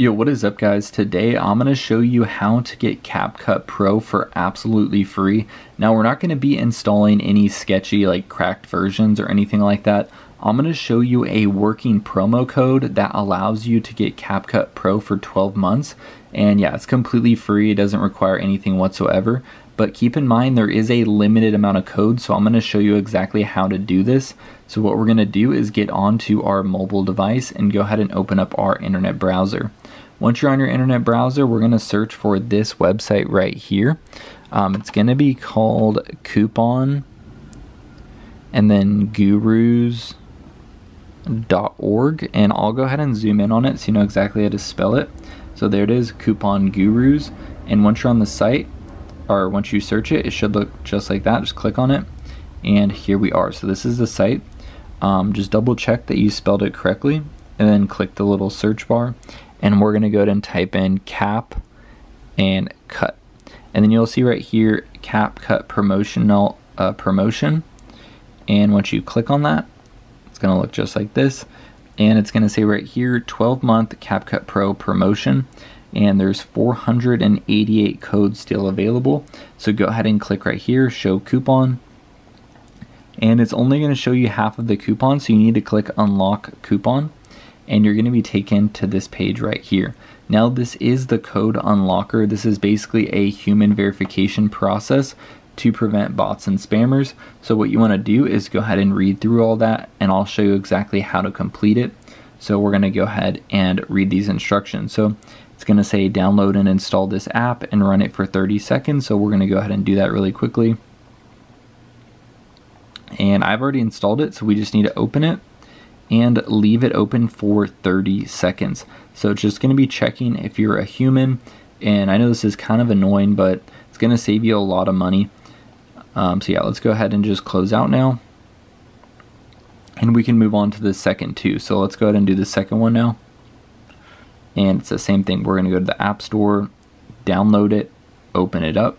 Yo, what is up guys? Today I'm going to show you how to get CapCut Pro for absolutely free. Now we're not going to be installing any sketchy like cracked versions or anything like that. I'm going to show you a working promo code that allows you to get CapCut Pro for 12 months. And yeah, it's completely free. It doesn't require anything whatsoever. But keep in mind there is a limited amount of code, so I'm going to show you exactly how to do this. So what we're going to do is get onto our mobile device and go ahead and open up our internet browser. Once you're on your internet browser, we're going to search for this website right here. Um, it's going to be called Coupon and then gurus.org and I'll go ahead and zoom in on it so you know exactly how to spell it. So there it is, Coupon Gurus. And once you're on the site, or once you search it, it should look just like that. Just click on it and here we are. So this is the site. Um, just double check that you spelled it correctly and then click the little search bar and we're going to go ahead and type in cap and cut. And then you'll see right here CapCut promotional uh, promotion. And once you click on that, it's going to look just like this. And it's going to say right here 12 month CapCut Pro promotion. And there's 488 codes still available. So go ahead and click right here, show coupon. And it's only going to show you half of the coupon. So you need to click unlock coupon and you're going to be taken to this page right here. Now this is the code unlocker. This is basically a human verification process to prevent bots and spammers. So what you want to do is go ahead and read through all that and I'll show you exactly how to complete it. So we're going to go ahead and read these instructions. So it's going to say download and install this app and run it for 30 seconds. So we're going to go ahead and do that really quickly. And I've already installed it, so we just need to open it and leave it open for 30 seconds. So it's just to be checking if you're a human. And I know this is kind of annoying, but it's to save you a lot of money. Um, so yeah, let's go ahead and just close out now. And we can move on to the second two. So let's go ahead and do the second one now. And it's the same thing. We're going to go to the App Store, download it, open it up,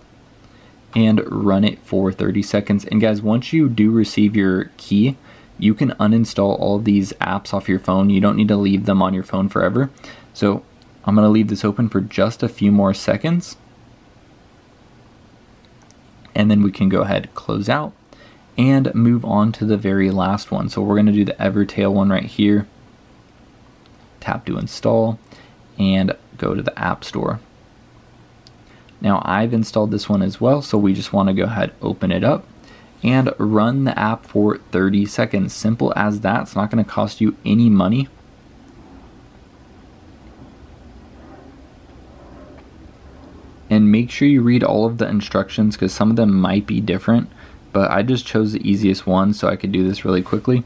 and run it for 30 seconds. And guys, once you do receive your key, you can uninstall all these apps off your phone. You don't need to leave them on your phone forever. So I'm going to leave this open for just a few more seconds. And then we can go ahead, close out, and move on to the very last one. So we're going to do the Evertale one right here. Tap to install and go to the App Store. Now I've installed this one as well, so we just want to go ahead, open it up, and run the app for 30 seconds. Simple as that. It's not going to cost you any money. And make sure you read all of the instructions because some of them might be different. But I just chose the easiest one so I could do this really quickly.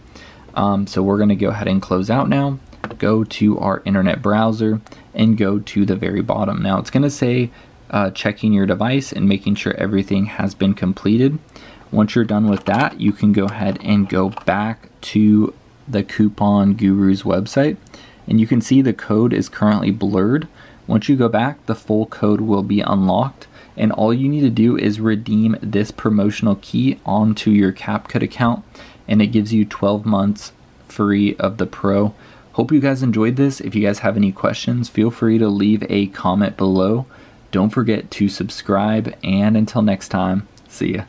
Um, so we're going to go ahead and close out now. Go to our internet browser and go to the very bottom. Now it's going to say uh, checking your device and making sure everything has been completed. Once you're done with that, you can go ahead and go back to the Coupon Gurus website and you can see the code is currently blurred. Once you go back, the full code will be unlocked and all you need to do is redeem this promotional key onto your CapCut account and it gives you 12 months free of the Pro. Hope you guys enjoyed this. If you guys have any questions, feel free to leave a comment below. Don't forget to subscribe and until next time, see ya.